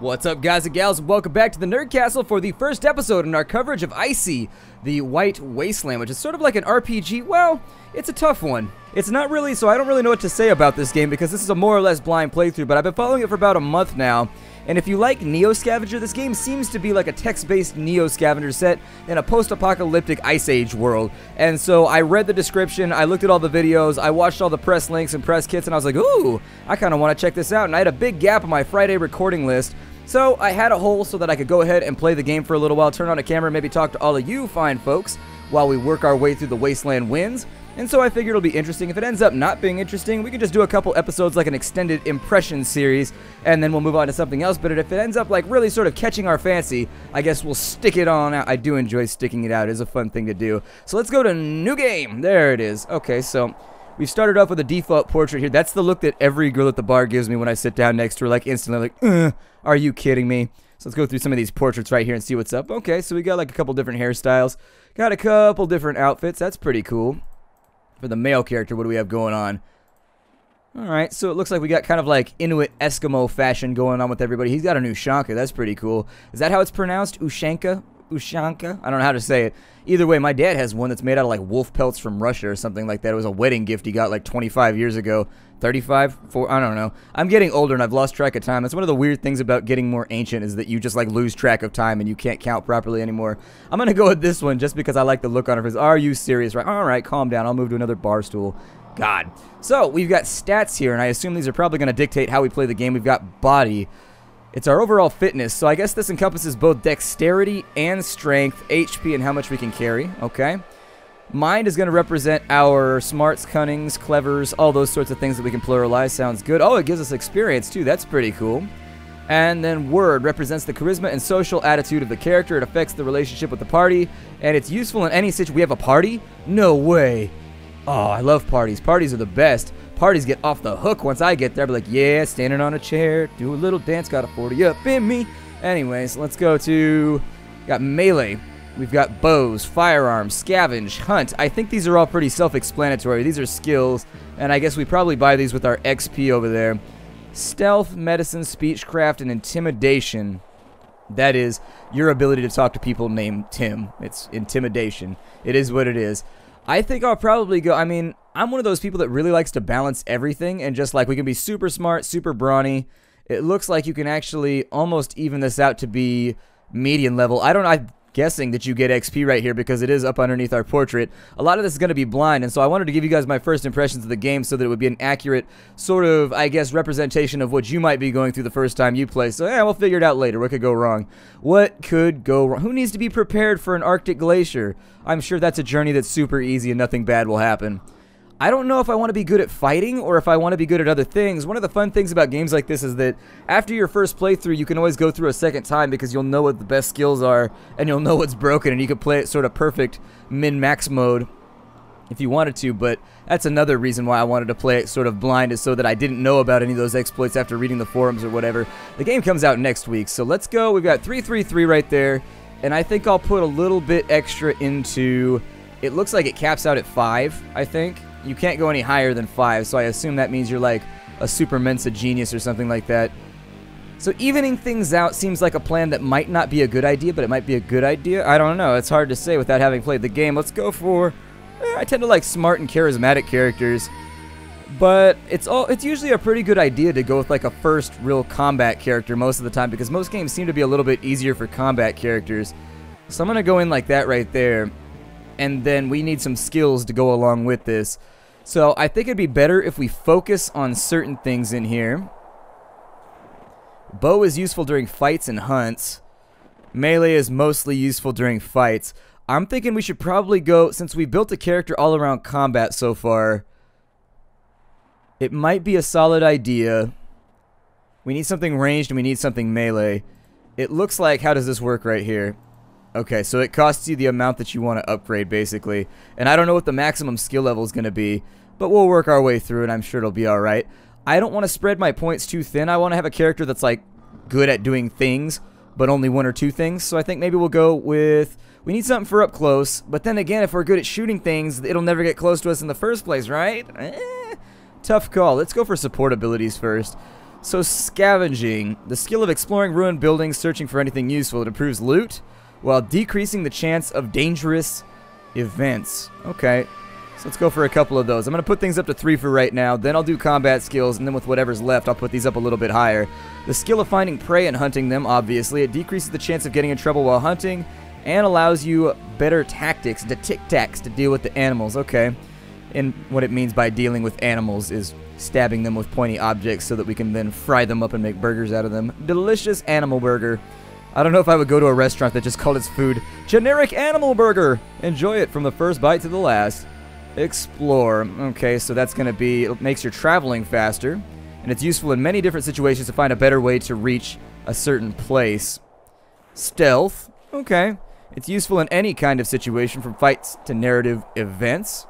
What's up, guys and gals, welcome back to the Nerd Castle for the first episode in our coverage of Icy, the White Wasteland, which is sort of like an RPG. Well, it's a tough one. It's not really, so I don't really know what to say about this game because this is a more or less blind playthrough, but I've been following it for about a month now. And if you like Neo Scavenger, this game seems to be like a text-based Neo Scavenger set in a post-apocalyptic Ice Age world. And so I read the description, I looked at all the videos, I watched all the press links and press kits, and I was like, ooh, I kind of want to check this out. And I had a big gap on my Friday recording list. So I had a hole so that I could go ahead and play the game for a little while, turn on a camera, maybe talk to all of you fine folks while we work our way through the Wasteland Winds. And so I figured it'll be interesting. If it ends up not being interesting, we can just do a couple episodes like an extended impression series, and then we'll move on to something else. But if it ends up like really sort of catching our fancy, I guess we'll stick it on out. I do enjoy sticking it out. It is a fun thing to do. So let's go to new game. There it is. Okay, so We've started off with a default portrait here. That's the look that every girl at the bar gives me when I sit down next to her, like instantly, like, uh, are you kidding me? So let's go through some of these portraits right here and see what's up. Okay, so we got like a couple different hairstyles. Got a couple different outfits. That's pretty cool. For the male character, what do we have going on? Alright, so it looks like we got kind of like Inuit Eskimo fashion going on with everybody. He's got a new Ushanka. That's pretty cool. Is that how it's pronounced? Ushanka? Ushanka? I don't know how to say it. Either way, my dad has one that's made out of like wolf pelts from Russia or something like that. It was a wedding gift he got like 25 years ago. 35? 4, I don't know. I'm getting older and I've lost track of time. That's one of the weird things about getting more ancient is that you just like lose track of time and you can't count properly anymore. I'm going to go with this one just because I like the look on her face. Are you serious? Right. All right, calm down. I'll move to another bar stool. God. So, we've got stats here and I assume these are probably going to dictate how we play the game. We've got body. It's our overall fitness, so I guess this encompasses both dexterity and strength, HP, and how much we can carry, okay? Mind is going to represent our smarts, cunnings, clevers, all those sorts of things that we can pluralize. Sounds good. Oh, it gives us experience, too. That's pretty cool. And then word represents the charisma and social attitude of the character. It affects the relationship with the party, and it's useful in any situation. We have a party? No way. Oh, I love parties. Parties are the best parties get off the hook once I get there. I'll be like, yeah, standing on a chair, do a little dance, got a 40 up in me. Anyways, let's go to, got melee. We've got bows, firearms, scavenge, hunt. I think these are all pretty self-explanatory. These are skills, and I guess we probably buy these with our XP over there. Stealth, medicine, speechcraft, and intimidation. That is your ability to talk to people named Tim. It's intimidation. It is what it is. I think I'll probably go. I mean, I'm one of those people that really likes to balance everything and just like we can be super smart, super brawny. It looks like you can actually almost even this out to be median level. I don't know. Guessing that you get XP right here because it is up underneath our portrait. A lot of this is going to be blind, and so I wanted to give you guys my first impressions of the game so that it would be an accurate sort of, I guess, representation of what you might be going through the first time you play. So, yeah, we'll figure it out later. What could go wrong? What could go wrong? Who needs to be prepared for an Arctic glacier? I'm sure that's a journey that's super easy and nothing bad will happen. I don't know if I want to be good at fighting or if I want to be good at other things. One of the fun things about games like this is that after your first playthrough, you can always go through a second time because you'll know what the best skills are and you'll know what's broken and you can play it sort of perfect min-max mode if you wanted to, but that's another reason why I wanted to play it sort of blind is so that I didn't know about any of those exploits after reading the forums or whatever. The game comes out next week, so let's go. We've got 333 right there, and I think I'll put a little bit extra into... It looks like it caps out at 5, I think you can't go any higher than 5, so I assume that means you're like a super Mensa genius or something like that. So evening things out seems like a plan that might not be a good idea, but it might be a good idea. I don't know. It's hard to say without having played the game. Let's go for... Eh, I tend to like smart and charismatic characters. But it's all it's usually a pretty good idea to go with like a first real combat character most of the time because most games seem to be a little bit easier for combat characters. So I'm going to go in like that right there and then we need some skills to go along with this. So I think it'd be better if we focus on certain things in here. Bow is useful during fights and hunts. Melee is mostly useful during fights. I'm thinking we should probably go, since we built a character all around combat so far, it might be a solid idea. We need something ranged and we need something melee. It looks like, how does this work right here? Okay, so it costs you the amount that you want to upgrade, basically. And I don't know what the maximum skill level is going to be, but we'll work our way through it. I'm sure it'll be alright. I don't want to spread my points too thin. I want to have a character that's, like, good at doing things, but only one or two things. So I think maybe we'll go with... We need something for up close, but then again, if we're good at shooting things, it'll never get close to us in the first place, right? Eh, tough call. Let's go for support abilities first. So scavenging, the skill of exploring ruined buildings, searching for anything useful. It improves loot while decreasing the chance of dangerous events. Okay, so let's go for a couple of those. I'm going to put things up to three for right now. Then I'll do combat skills, and then with whatever's left, I'll put these up a little bit higher. The skill of finding prey and hunting them, obviously. It decreases the chance of getting in trouble while hunting and allows you better tactics, the tic-tacs to deal with the animals. Okay. And what it means by dealing with animals is stabbing them with pointy objects so that we can then fry them up and make burgers out of them. Delicious animal burger. I don't know if I would go to a restaurant that just called its food generic animal burger. Enjoy it from the first bite to the last. Explore. Okay, so that's going to be, it makes your traveling faster. And it's useful in many different situations to find a better way to reach a certain place. Stealth. Okay. It's useful in any kind of situation from fights to narrative events.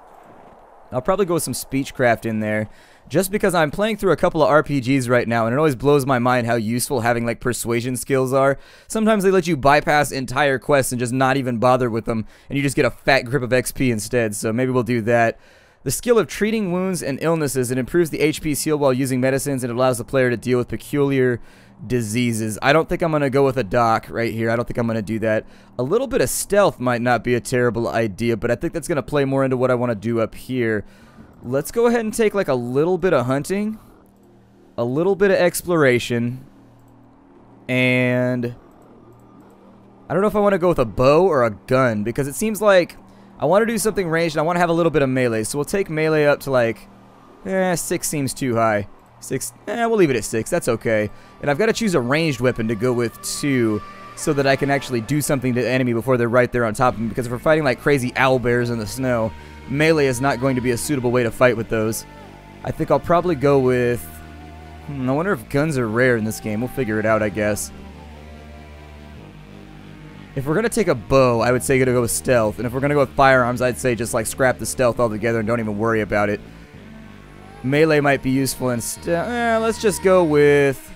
I'll probably go with some speechcraft in there just because I'm playing through a couple of RPGs right now, and it always blows my mind how useful having like persuasion skills are. Sometimes they let you bypass entire quests and just not even bother with them, and you just get a fat grip of XP instead, so maybe we'll do that. The skill of treating wounds and illnesses, it improves the HP seal while using medicines and it allows the player to deal with peculiar diseases. I don't think I'm going to go with a doc right here. I don't think I'm going to do that. A little bit of stealth might not be a terrible idea, but I think that's going to play more into what I want to do up here. Let's go ahead and take like a little bit of hunting, a little bit of exploration, and I don't know if I want to go with a bow or a gun because it seems like I want to do something ranged and I want to have a little bit of melee. So we'll take melee up to like, eh, six seems too high. Six, eh, we'll leave it at six. That's okay. And I've got to choose a ranged weapon to go with too so that I can actually do something to the enemy before they're right there on top of me. Because if we're fighting like crazy owl bears in the snow, melee is not going to be a suitable way to fight with those. I think I'll probably go with... Hmm, I wonder if guns are rare in this game. We'll figure it out, I guess. If we're going to take a bow, I would say gonna go with stealth. And if we're going to go with firearms, I'd say just like scrap the stealth altogether and don't even worry about it. Melee might be useful instead. Eh, let's just go with...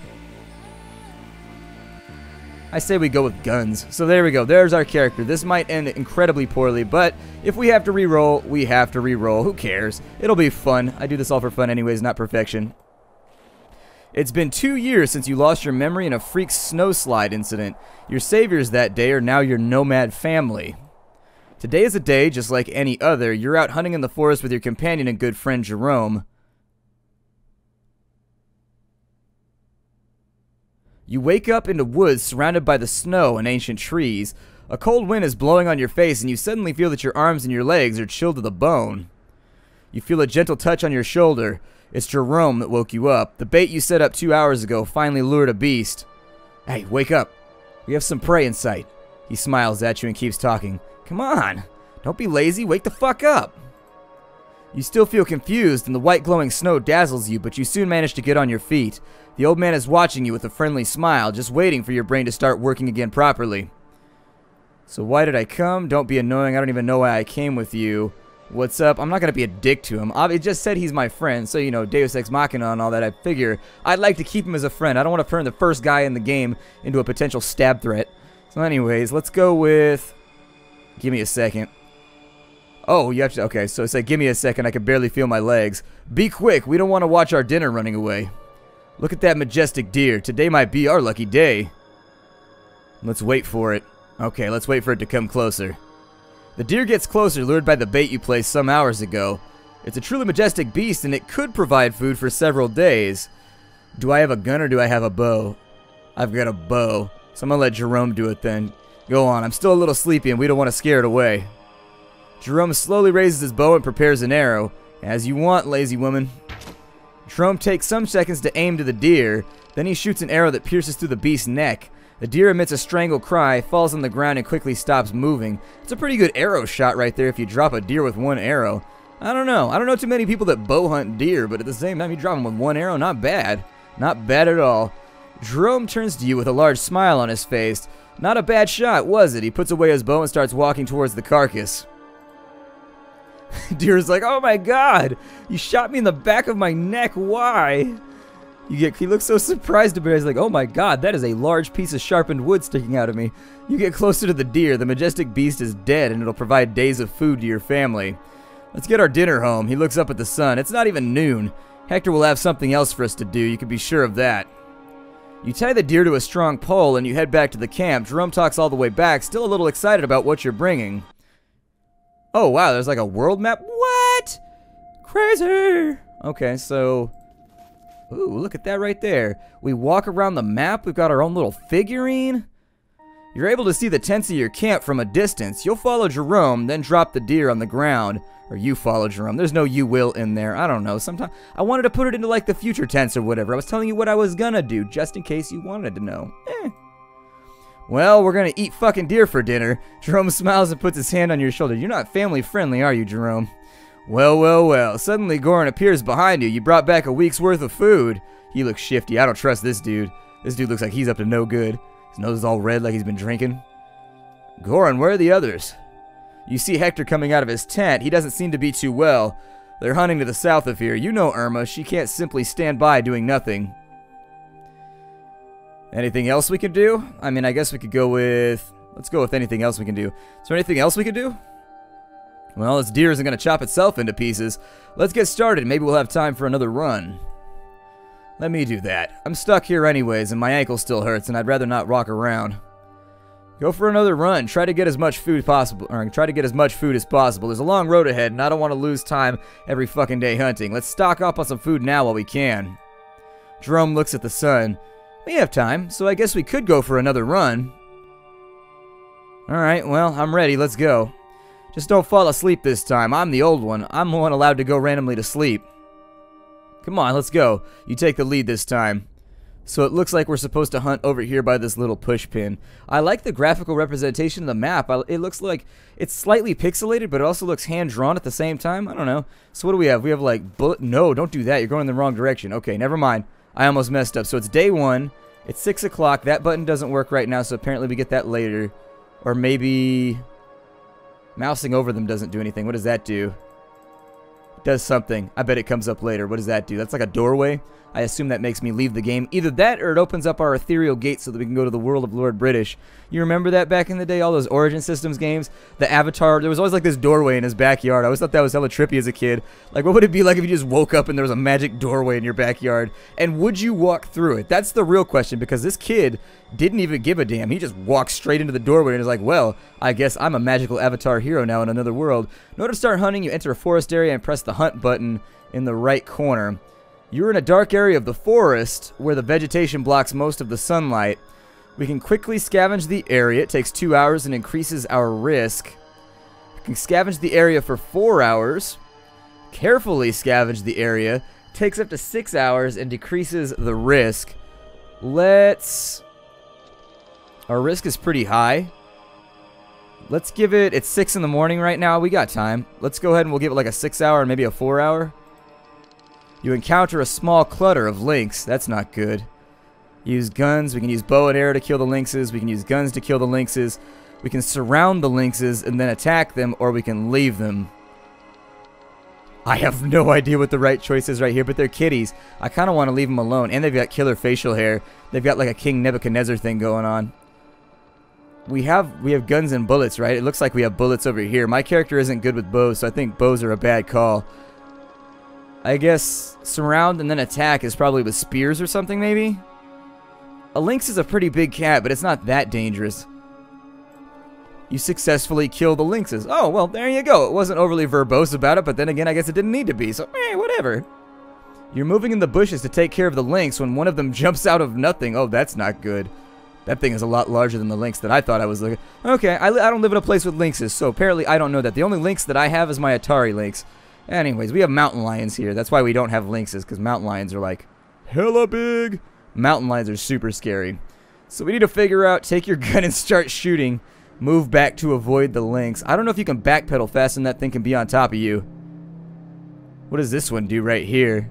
I say we go with guns. So there we go. There's our character. This might end incredibly poorly, but if we have to re-roll, we have to re-roll. Who cares? It'll be fun. I do this all for fun anyways, not perfection. It's been two years since you lost your memory in a freak snowslide incident. Your saviors that day are now your nomad family. Today is a day just like any other. You're out hunting in the forest with your companion and good friend Jerome. You wake up in the woods surrounded by the snow and ancient trees. A cold wind is blowing on your face, and you suddenly feel that your arms and your legs are chilled to the bone. You feel a gentle touch on your shoulder. It's Jerome that woke you up. The bait you set up two hours ago finally lured a beast. Hey, wake up. We have some prey in sight. He smiles at you and keeps talking. Come on. Don't be lazy. Wake the fuck up. You still feel confused, and the white glowing snow dazzles you, but you soon manage to get on your feet. The old man is watching you with a friendly smile, just waiting for your brain to start working again properly. So why did I come? Don't be annoying. I don't even know why I came with you. What's up? I'm not going to be a dick to him. It just said he's my friend, so, you know, Deus Ex Machina and all that. I figure I'd like to keep him as a friend. I don't want to turn the first guy in the game into a potential stab threat. So anyways, let's go with... Give me a second. Oh, you have to... Okay, so it's like, give me a second. I can barely feel my legs. Be quick. We don't want to watch our dinner running away. Look at that majestic deer. Today might be our lucky day. Let's wait for it. Okay, let's wait for it to come closer. The deer gets closer, lured by the bait you placed some hours ago. It's a truly majestic beast, and it could provide food for several days. Do I have a gun or do I have a bow? I've got a bow, so I'm gonna let Jerome do it then. Go on, I'm still a little sleepy and we don't want to scare it away. Jerome slowly raises his bow and prepares an arrow. As you want, lazy woman. Jerome takes some seconds to aim to the deer, then he shoots an arrow that pierces through the beast's neck. The deer emits a strangled cry, falls on the ground, and quickly stops moving. It's a pretty good arrow shot right there if you drop a deer with one arrow. I don't know. I don't know too many people that bow hunt deer, but at the same time, you drop them with one arrow, not bad. Not bad at all. Jerome turns to you with a large smile on his face. Not a bad shot, was it? He puts away his bow and starts walking towards the carcass. Deer's like, oh my god, you shot me in the back of my neck, why? You get, he looks so surprised about it. He's like, oh my god, that is a large piece of sharpened wood sticking out of me. You get closer to the deer, the majestic beast is dead and it'll provide days of food to your family. Let's get our dinner home. He looks up at the sun. It's not even noon. Hector will have something else for us to do, you can be sure of that. You tie the deer to a strong pole and you head back to the camp. Jerome talks all the way back, still a little excited about what you're bringing. Oh, wow, there's like a world map? What? Crazy! Okay, so... Ooh, look at that right there. We walk around the map, we've got our own little figurine. You're able to see the tents of your camp from a distance. You'll follow Jerome, then drop the deer on the ground. Or you follow Jerome. There's no you will in there. I don't know. Sometimes I wanted to put it into like the future tense or whatever. I was telling you what I was gonna do, just in case you wanted to know. Eh. Well, we're gonna eat fucking deer for dinner. Jerome smiles and puts his hand on your shoulder. You're not family friendly, are you, Jerome? Well, well, well. Suddenly Goran appears behind you. You brought back a week's worth of food. He looks shifty. I don't trust this dude. This dude looks like he's up to no good. His nose is all red like he's been drinking. Goran, where are the others? You see Hector coming out of his tent. He doesn't seem to be too well. They're hunting to the south of here. You know Irma. She can't simply stand by doing nothing. Anything else we could do? I mean, I guess we could go with... Let's go with anything else we can do. Is there anything else we could do? Well, this deer isn't going to chop itself into pieces. Let's get started. Maybe we'll have time for another run. Let me do that. I'm stuck here anyways, and my ankle still hurts, and I'd rather not walk around. Go for another run. Try to get as much food possible, or try to get as much food as possible. There's a long road ahead, and I don't want to lose time every fucking day hunting. Let's stock up on some food now while we can. Jerome looks at the sun. We have time, so I guess we could go for another run. Alright, well, I'm ready. Let's go. Just don't fall asleep this time. I'm the old one. I'm the one allowed to go randomly to sleep. Come on, let's go. You take the lead this time. So it looks like we're supposed to hunt over here by this little push pin. I like the graphical representation of the map. it looks like it's slightly pixelated, but it also looks hand-drawn at the same time. I don't know. So what do we have? We have like bullet. No, don't do that. You're going in the wrong direction. Okay, never mind. I almost messed up. So it's day one. It's 6 o'clock. That button doesn't work right now, so apparently we get that later. Or maybe... Mousing over them doesn't do anything. What does that do? Does something. I bet it comes up later. What does that do? That's like a doorway. I assume that makes me leave the game. Either that or it opens up our ethereal gate so that we can go to the world of Lord British. You remember that back in the day? All those Origin Systems games? The Avatar, there was always like this doorway in his backyard. I always thought that was hella trippy as a kid. Like, what would it be like if you just woke up and there was a magic doorway in your backyard? And would you walk through it? That's the real question because this kid didn't even give a damn. He just walked straight into the doorway and is like, well, I guess I'm a magical avatar hero now in another world. In order to start hunting, you enter a forest area and press the hunt button in the right corner. You're in a dark area of the forest where the vegetation blocks most of the sunlight. We can quickly scavenge the area. It takes two hours and increases our risk. We can scavenge the area for four hours. Carefully scavenge the area. Takes up to six hours and decreases the risk. Let's... Our risk is pretty high. Let's give it... It's 6 in the morning right now. We got time. Let's go ahead and we'll give it like a 6 hour and maybe a 4 hour. You encounter a small clutter of lynx. That's not good. Use guns. We can use bow and arrow to kill the lynxes. We can use guns to kill the lynxes. We can surround the lynxes and then attack them, or we can leave them. I have no idea what the right choice is right here, but they're kitties. I kind of want to leave them alone. And they've got killer facial hair. They've got like a King Nebuchadnezzar thing going on. We have we have guns and bullets, right? It looks like we have bullets over here. My character isn't good with bows, so I think bows are a bad call. I guess surround and then attack is probably with spears or something, maybe? A lynx is a pretty big cat, but it's not that dangerous. You successfully kill the lynxes. Oh, well, there you go. It wasn't overly verbose about it, but then again, I guess it didn't need to be, so eh, whatever. You're moving in the bushes to take care of the lynx when one of them jumps out of nothing. Oh, that's not good. That thing is a lot larger than the lynx that I thought I was looking. Okay, I, I don't live in a place with lynxes, so apparently I don't know that. The only lynx that I have is my Atari lynx. Anyways, we have mountain lions here. That's why we don't have lynxes, because mountain lions are like hella big. Mountain lions are super scary. So we need to figure out, take your gun and start shooting. Move back to avoid the lynx. I don't know if you can backpedal fast and that thing can be on top of you. What does this one do right here?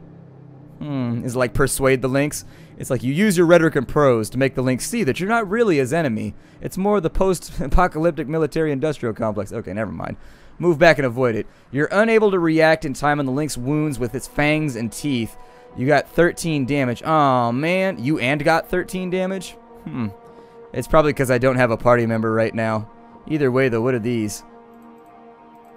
Hmm, is like persuade the lynx? It's like you use your rhetoric and prose to make the lynx see that you're not really his enemy. It's more the post-apocalyptic military-industrial complex. Okay, never mind. Move back and avoid it. You're unable to react in time on the lynx wounds with its fangs and teeth. You got 13 damage. Oh man. You and got 13 damage? Hmm. It's probably because I don't have a party member right now. Either way, though, what are these?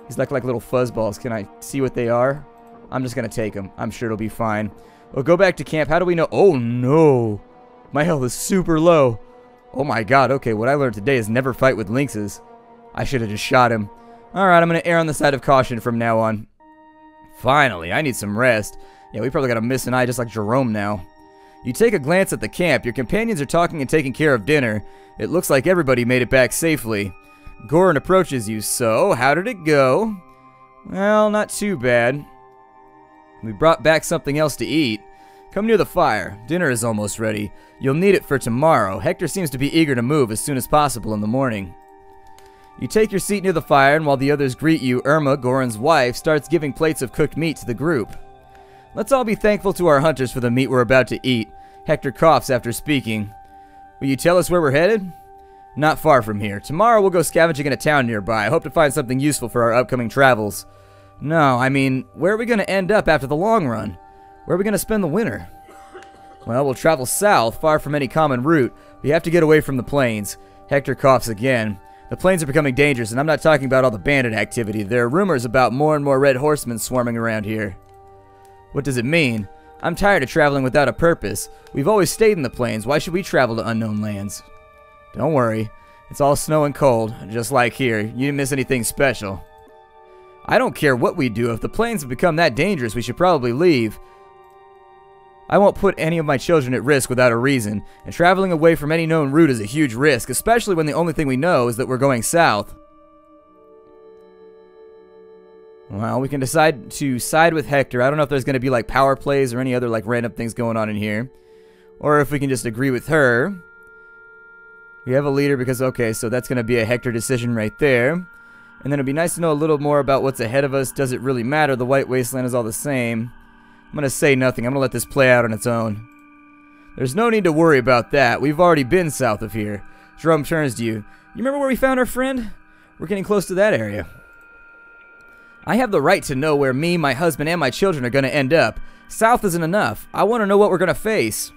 These look like little fuzzballs. Can I see what they are? I'm just going to take them. I'm sure it'll be fine. We'll go back to camp. How do we know? Oh, no. My health is super low. Oh, my God. Okay, what I learned today is never fight with lynxes. I should have just shot him. Alright, I'm going to err on the side of caution from now on. Finally, I need some rest. Yeah, we probably got a miss an eye just like Jerome now. You take a glance at the camp. Your companions are talking and taking care of dinner. It looks like everybody made it back safely. Goran approaches you. So, how did it go? Well, not too bad. We brought back something else to eat. Come near the fire. Dinner is almost ready. You'll need it for tomorrow. Hector seems to be eager to move as soon as possible in the morning. You take your seat near the fire, and while the others greet you, Irma, Goran's wife, starts giving plates of cooked meat to the group. Let's all be thankful to our hunters for the meat we're about to eat. Hector coughs after speaking. Will you tell us where we're headed? Not far from here. Tomorrow we'll go scavenging in a town nearby. I hope to find something useful for our upcoming travels. No, I mean, where are we going to end up after the long run? Where are we going to spend the winter? Well, we'll travel south, far from any common route. We have to get away from the plains. Hector coughs again. The plains are becoming dangerous, and I'm not talking about all the bandit activity. There are rumors about more and more red horsemen swarming around here. What does it mean? I'm tired of traveling without a purpose. We've always stayed in the plains. Why should we travel to unknown lands? Don't worry. It's all snow and cold, just like here. You didn't miss anything special. I don't care what we do. If the plains have become that dangerous, we should probably leave. I won't put any of my children at risk without a reason, and traveling away from any known route is a huge risk, especially when the only thing we know is that we're going south. Well, we can decide to side with Hector. I don't know if there's going to be like power plays or any other like random things going on in here. Or if we can just agree with her. We have a leader because, okay, so that's going to be a Hector decision right there. And then it'd be nice to know a little more about what's ahead of us. Does it really matter? The White Wasteland is all the same. I'm going to say nothing. I'm going to let this play out on its own. There's no need to worry about that. We've already been south of here. Jerome turns to you. You remember where we found our friend? We're getting close to that area. I have the right to know where me, my husband, and my children are going to end up. South isn't enough. I want to know what we're going to face.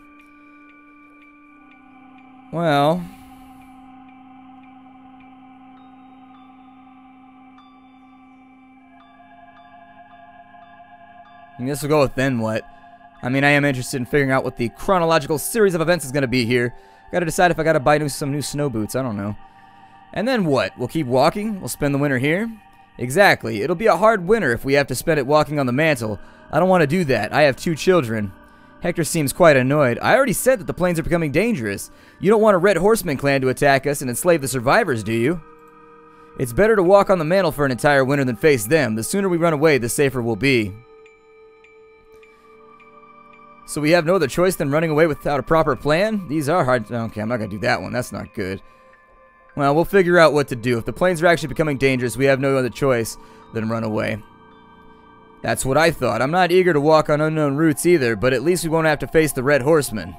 Well... I guess we'll go with then what. I mean, I am interested in figuring out what the chronological series of events is going to be here. Gotta decide if I gotta buy new, some new snow boots. I don't know. And then what? We'll keep walking? We'll spend the winter here? Exactly. It'll be a hard winter if we have to spend it walking on the mantle. I don't want to do that. I have two children. Hector seems quite annoyed. I already said that the plains are becoming dangerous. You don't want a Red Horseman clan to attack us and enslave the survivors, do you? It's better to walk on the mantle for an entire winter than face them. The sooner we run away, the safer we'll be. So we have no other choice than running away without a proper plan? These are hard. Okay, I'm not going to do that one. That's not good. Well, we'll figure out what to do. If the plains are actually becoming dangerous, we have no other choice than run away. That's what I thought. I'm not eager to walk on unknown routes either, but at least we won't have to face the Red Horsemen.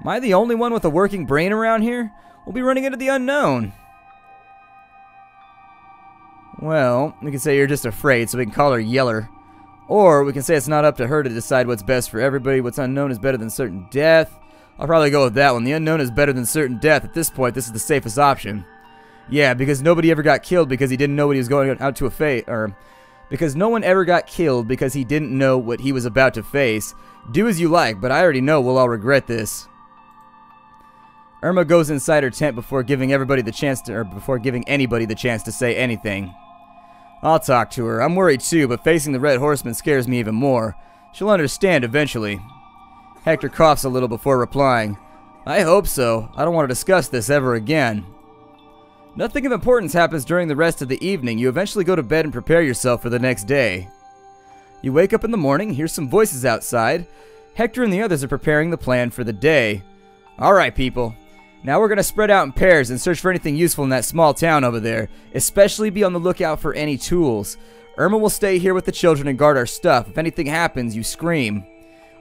Am I the only one with a working brain around here? We'll be running into the unknown. Well, we can say you're just afraid, so we can call her Yeller. Or we can say it's not up to her to decide what's best for everybody. What's unknown is better than certain death. I'll probably go with that one. The unknown is better than certain death. At this point, this is the safest option. Yeah, because nobody ever got killed because he didn't know what he was going out to a face, or because no one ever got killed because he didn't know what he was about to face. Do as you like, but I already know we'll all regret this. Irma goes inside her tent before giving everybody the chance to, or before giving anybody the chance to say anything. I'll talk to her. I'm worried too, but facing the Red Horseman scares me even more. She'll understand eventually. Hector coughs a little before replying. I hope so. I don't want to discuss this ever again. Nothing of importance happens during the rest of the evening. You eventually go to bed and prepare yourself for the next day. You wake up in the morning, hear some voices outside. Hector and the others are preparing the plan for the day. Alright, people. Now we're going to spread out in pairs and search for anything useful in that small town over there. Especially be on the lookout for any tools. Irma will stay here with the children and guard our stuff. If anything happens, you scream.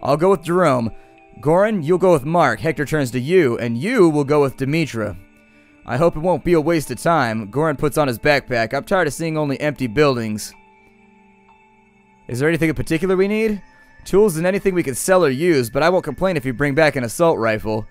I'll go with Jerome. Goran, you'll go with Mark. Hector turns to you, and you will go with Demetra. I hope it won't be a waste of time. Goran puts on his backpack. I'm tired of seeing only empty buildings. Is there anything in particular we need? Tools and anything we can sell or use, but I won't complain if you bring back an assault rifle.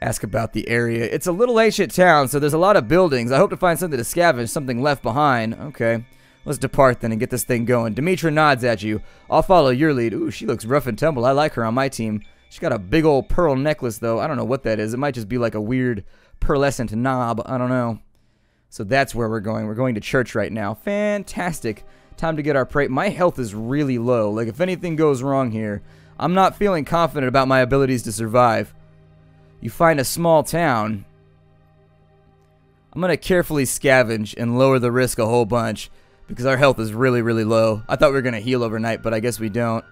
Ask about the area. It's a little ancient town, so there's a lot of buildings. I hope to find something to scavenge, something left behind. Okay. Let's depart then and get this thing going. Demetra nods at you. I'll follow your lead. Ooh, she looks rough and tumble. I like her on my team. She's got a big old pearl necklace, though. I don't know what that is. It might just be like a weird pearlescent knob. I don't know. So that's where we're going. We're going to church right now. Fantastic. Time to get our pray. My health is really low. Like, if anything goes wrong here, I'm not feeling confident about my abilities to survive. You find a small town. I'm going to carefully scavenge and lower the risk a whole bunch because our health is really, really low. I thought we were going to heal overnight, but I guess we don't.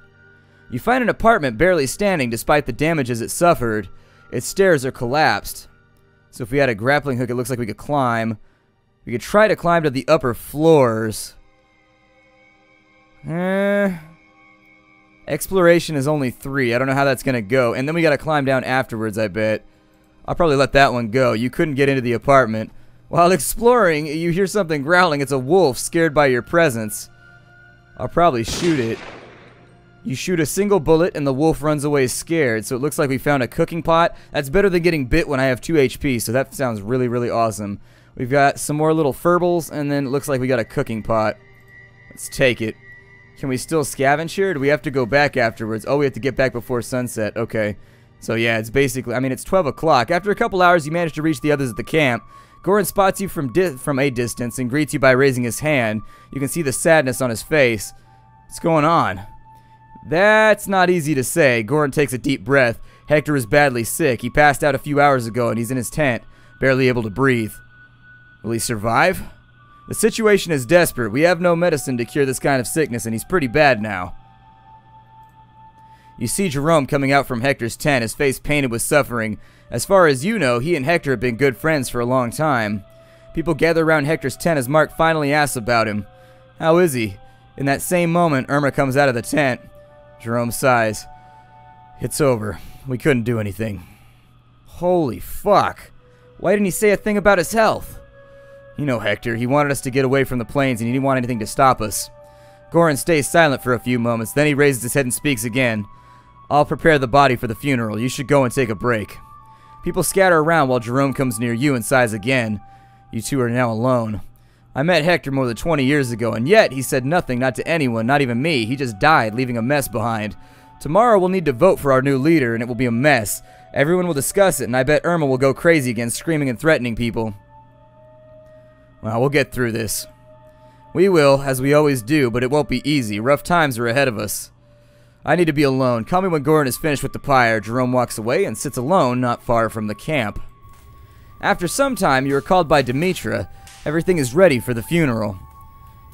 You find an apartment barely standing despite the damages it suffered. Its stairs are collapsed. So if we had a grappling hook, it looks like we could climb. We could try to climb to the upper floors. Eh. Exploration is only three. I don't know how that's going to go. And then we got to climb down afterwards, I bet. I'll probably let that one go. You couldn't get into the apartment. While exploring, you hear something growling. It's a wolf scared by your presence. I'll probably shoot it. You shoot a single bullet and the wolf runs away scared. So it looks like we found a cooking pot. That's better than getting bit when I have 2 HP. So that sounds really, really awesome. We've got some more little furbles and then it looks like we got a cooking pot. Let's take it. Can we still scavenge here? do we have to go back afterwards? Oh, we have to get back before sunset. Okay. So yeah, it's basically, I mean, it's 12 o'clock. After a couple hours, you manage to reach the others at the camp. Goran spots you from from a distance and greets you by raising his hand. You can see the sadness on his face. What's going on? That's not easy to say. Goran takes a deep breath. Hector is badly sick. He passed out a few hours ago and he's in his tent, barely able to breathe. Will he survive? The situation is desperate. We have no medicine to cure this kind of sickness, and he's pretty bad now. You see Jerome coming out from Hector's tent, his face painted with suffering. As far as you know, he and Hector have been good friends for a long time. People gather around Hector's tent as Mark finally asks about him. How is he? In that same moment, Irma comes out of the tent. Jerome sighs. It's over. We couldn't do anything. Holy fuck. Why didn't he say a thing about his health? You know Hector, he wanted us to get away from the plains and he didn't want anything to stop us. Goran stays silent for a few moments, then he raises his head and speaks again. I'll prepare the body for the funeral. You should go and take a break. People scatter around while Jerome comes near you and sighs again. You two are now alone. I met Hector more than 20 years ago, and yet he said nothing, not to anyone, not even me. He just died, leaving a mess behind. Tomorrow we'll need to vote for our new leader, and it will be a mess. Everyone will discuss it, and I bet Irma will go crazy again, screaming and threatening people. Well, we'll get through this. We will, as we always do, but it won't be easy. Rough times are ahead of us. I need to be alone. Call me when Goran is finished with the pyre. Jerome walks away and sits alone not far from the camp. After some time, you are called by Demetra. Everything is ready for the funeral.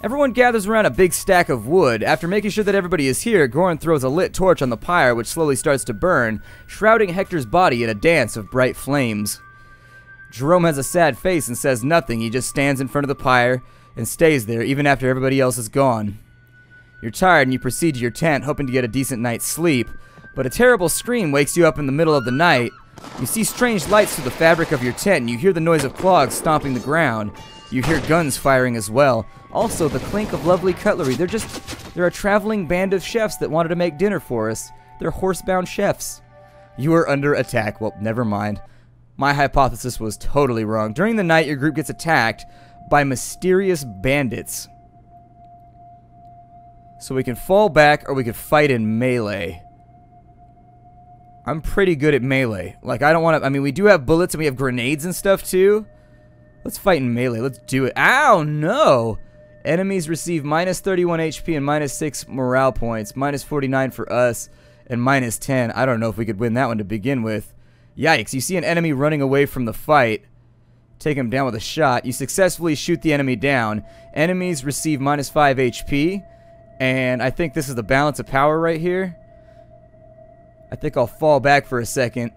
Everyone gathers around a big stack of wood. After making sure that everybody is here, Goran throws a lit torch on the pyre which slowly starts to burn, shrouding Hector's body in a dance of bright flames. Jerome has a sad face and says nothing. He just stands in front of the pyre and stays there even after everybody else is gone. You're tired and you proceed to your tent hoping to get a decent night's sleep, but a terrible scream wakes you up in the middle of the night. You see strange lights through the fabric of your tent and you hear the noise of clogs stomping the ground. You hear guns firing as well. Also, the clink of lovely cutlery. They're just, they're a traveling band of chefs that wanted to make dinner for us. They're horsebound chefs. You are under attack. Well, never mind. My hypothesis was totally wrong. During the night, your group gets attacked by mysterious bandits. So we can fall back or we can fight in melee. I'm pretty good at melee. Like, I don't want to... I mean, we do have bullets and we have grenades and stuff, too. Let's fight in melee. Let's do it. Ow, no! Enemies receive minus 31 HP and minus 6 morale points. Minus 49 for us and minus 10. I don't know if we could win that one to begin with. Yikes, you see an enemy running away from the fight. Take him down with a shot. You successfully shoot the enemy down. Enemies receive minus 5 HP. And I think this is the balance of power right here. I think I'll fall back for a second.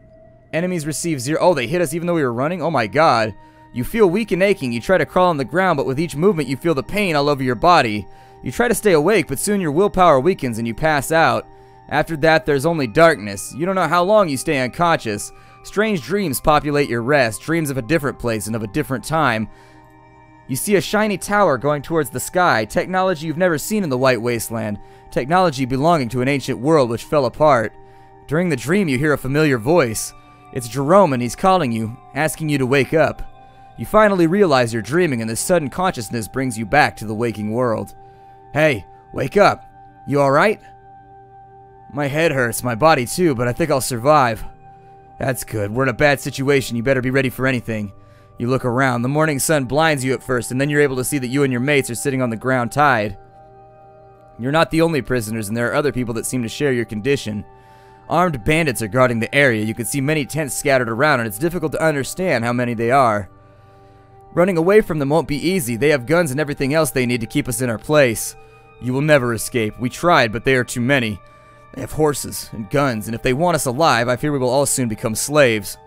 Enemies receive zero. Oh, they hit us even though we were running? Oh my god. You feel weak and aching. You try to crawl on the ground, but with each movement you feel the pain all over your body. You try to stay awake, but soon your willpower weakens and you pass out. After that, there's only darkness. You don't know how long you stay unconscious. Strange dreams populate your rest, dreams of a different place and of a different time. You see a shiny tower going towards the sky, technology you've never seen in the White Wasteland, technology belonging to an ancient world which fell apart. During the dream, you hear a familiar voice. It's Jerome and he's calling you, asking you to wake up. You finally realize you're dreaming, and this sudden consciousness brings you back to the waking world. Hey, wake up. You alright? My head hurts, my body too, but I think I'll survive. That's good. We're in a bad situation. You better be ready for anything. You look around. The morning sun blinds you at first, and then you're able to see that you and your mates are sitting on the ground tied. You're not the only prisoners, and there are other people that seem to share your condition. Armed bandits are guarding the area. You can see many tents scattered around, and it's difficult to understand how many they are. Running away from them won't be easy. They have guns and everything else they need to keep us in our place. You will never escape. We tried, but they are too many. They have horses and guns, and if they want us alive, I fear we will all soon become slaves.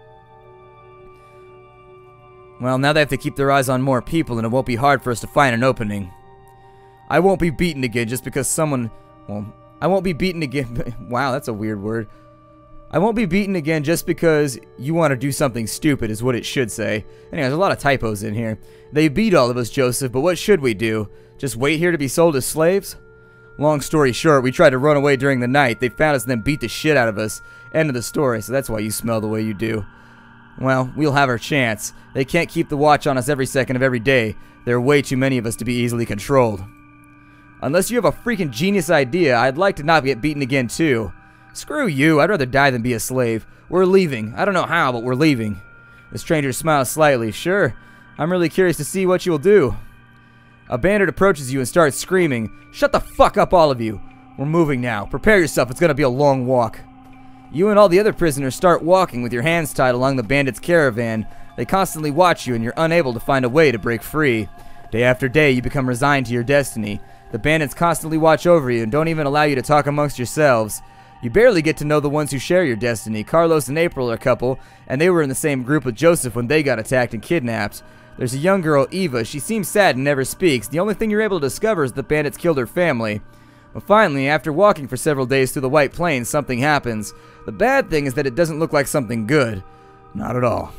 Well, now they have to keep their eyes on more people, and it won't be hard for us to find an opening. I won't be beaten again just because someone... Well, I won't be beaten again... wow, that's a weird word. I won't be beaten again just because you want to do something stupid is what it should say. Anyway, there's a lot of typos in here. They beat all of us, Joseph, but what should we do? Just wait here to be sold as slaves? Long story short, we tried to run away during the night. They found us and then beat the shit out of us. End of the story, so that's why you smell the way you do. Well, we'll have our chance. They can't keep the watch on us every second of every day. There are way too many of us to be easily controlled. Unless you have a freaking genius idea, I'd like to not get beaten again too. Screw you, I'd rather die than be a slave. We're leaving. I don't know how, but we're leaving. The stranger smiles slightly. Sure, I'm really curious to see what you will do. A bandit approaches you and starts screaming. Shut the fuck up, all of you. We're moving now. Prepare yourself, it's gonna be a long walk. You and all the other prisoners start walking with your hands tied along the bandits' caravan. They constantly watch you and you're unable to find a way to break free. Day after day, you become resigned to your destiny. The bandits constantly watch over you and don't even allow you to talk amongst yourselves. You barely get to know the ones who share your destiny. Carlos and April are a couple, and they were in the same group with Joseph when they got attacked and kidnapped. There's a young girl, Eva. She seems sad and never speaks. The only thing you're able to discover is the bandits killed her family. But finally, after walking for several days through the White Plains, something happens. The bad thing is that it doesn't look like something good. Not at all.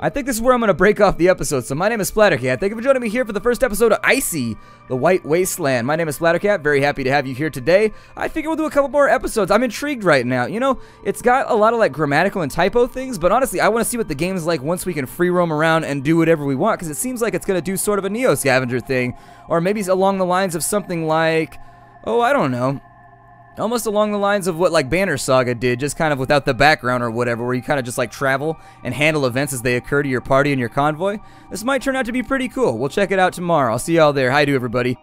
I think this is where I'm going to break off the episode. So my name is Splattercat. Thank you for joining me here for the first episode of Icy, the White Wasteland. My name is Splattercat. Very happy to have you here today. I figure we'll do a couple more episodes. I'm intrigued right now. You know, it's got a lot of like grammatical and typo things, but honestly, I want to see what the game is like once we can free roam around and do whatever we want, because it seems like it's going to do sort of a Neo Scavenger thing, or maybe along the lines of something like, oh, I don't know. Almost along the lines of what like Banner Saga did, just kind of without the background or whatever, where you kind of just like travel and handle events as they occur to your party and your convoy. This might turn out to be pretty cool. We'll check it out tomorrow. I'll see y'all there. Hi to everybody.